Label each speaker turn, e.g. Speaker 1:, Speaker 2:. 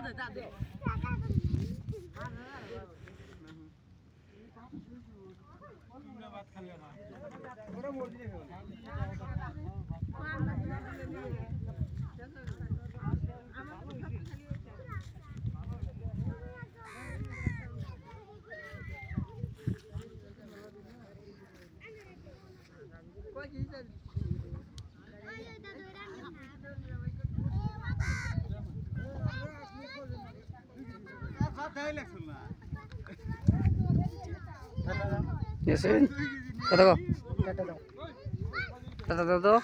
Speaker 1: 그따 따드 따
Speaker 2: জেসিন কত গো
Speaker 1: টাটা দাও
Speaker 2: টাটা দাও